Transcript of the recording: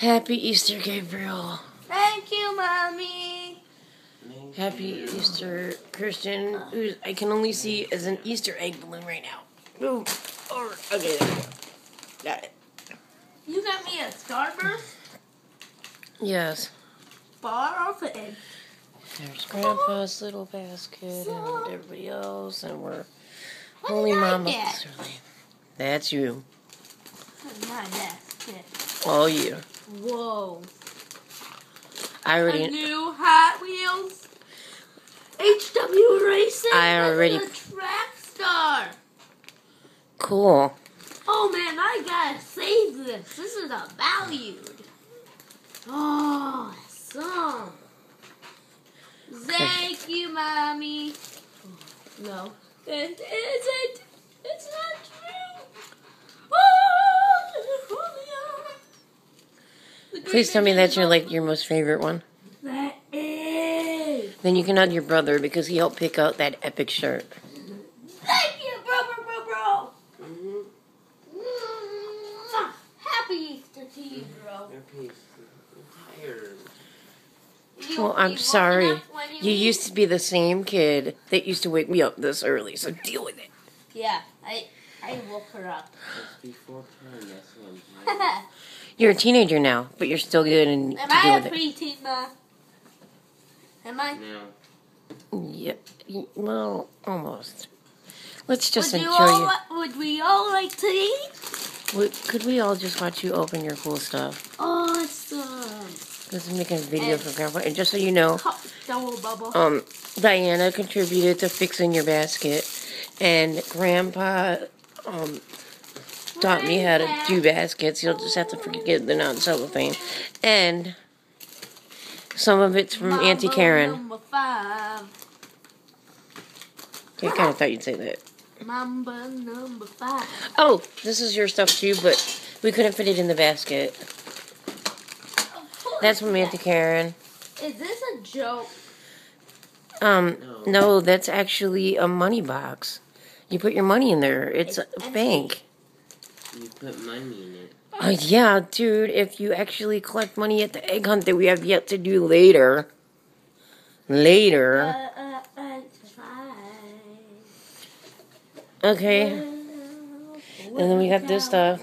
Happy Easter, Gabriel. Thank you, mommy. Happy Easter, Christian. Who's I can only see as an Easter egg balloon right now. Ooh. Or, okay, there we go. Got it. You got me a Starburst Yes. bar of it. There's Grandpa's little basket and everybody else, and we're only Holy Mama. get? this. That's you. My basket. All you. Whoa. I already. new Hot Wheels. HW Racing. I already- A track star. Cool. Oh man, I gotta save this. This is a valued. Oh, some. Thank you, mommy. No, it isn't. It's not true. Oh, Julio. The Please tell me that's your like your most favorite one. That is. Then you can hug your brother because he helped pick out that epic shirt. Thank you, bro, bro, bro, bro. Mwah. Happy Easter to you, bro. You- Well, I'm you sorry. woken up when You eat? used to be the same kid that used to wake me up this early, so deal with it. Yeah, I I woke her up. Before time, that's what You're a teenager now, but you're still good and Am to I deal a with it. preteen, ma? Am I? Now, Yep. Y- Well, almost. Let's just would you enjoy all you. would we all like to eat? Would- Could we all just watch you open your cool stuff? Awesome. Because I'm making a video And- for Grandpa. And just so you know, double bubble. um, Diana contributed to fixing your basket, and Grandpa um, taught me how to do baskets. You'll just have to forget the non-cellophane, and some of it's from Auntie Karen. I kind of thought you'd say that. Mamba number five. Oh, this is your stuff too, but we couldn't fit it in the basket. That's from Auntie Karen. Is this a joke? Um, no, that's actually a money box. You put your money in there. It's a It's empty. bank. you put money in it. Uh, yeah, dude, if you actually collect money at the egg hunt that we have yet to do later. Uh, Later. uh, uh, fine. Okay. And then we got this stuff.